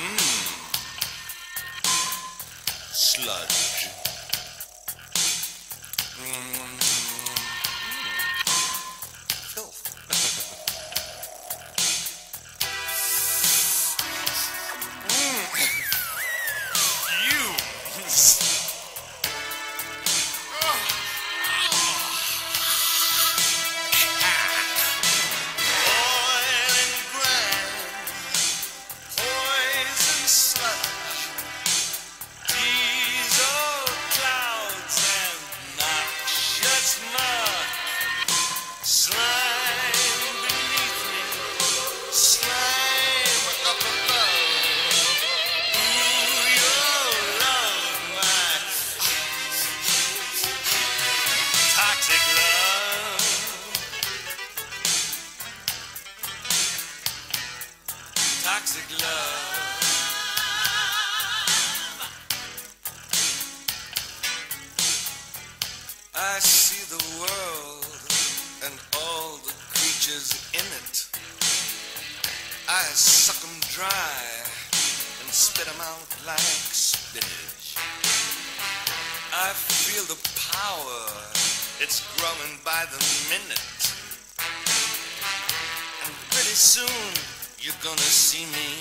Mmm. sludge. I see the world creatures in it. I suck 'em dry and spit 'em out like spinach. I feel the power, it's growing by the minute. And pretty soon you're gonna see me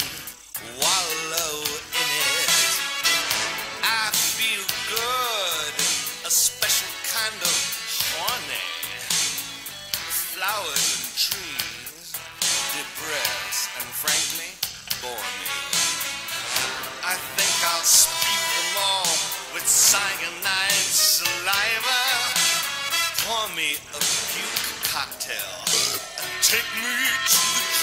wallow in it. I feel good, a special kind of horny. Flowers and trees depress and frankly bore me. I think I'll spew them all with cyanide saliva. Pour me a puke cocktail and take me to the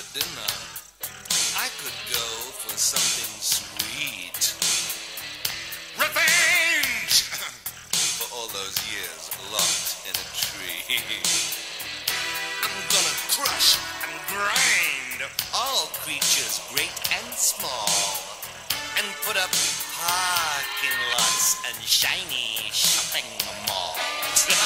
after dinner, I could go for something sweet. Revenge for all those years locked in a tree. I'm gonna crush and grind all creatures, great and small, and put up parking lots and shiny shopping malls.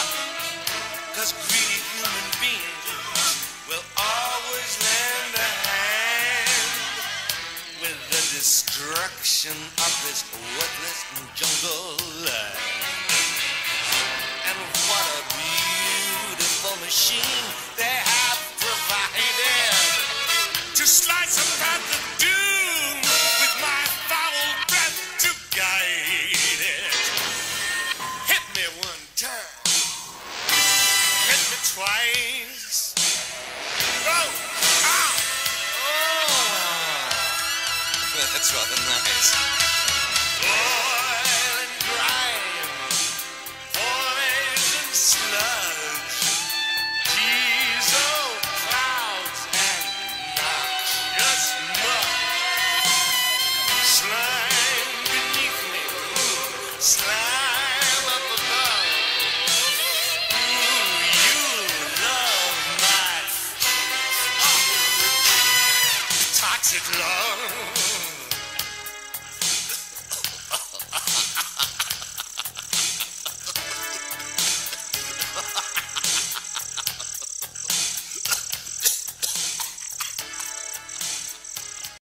destruction of this worthless jungle. And what a beautiful machine rather nice. Oil and grime, poison sludge, diesel clouds and noxious mud. Slime beneath me, ooh, slime up above. Ooh, you love my toxic love.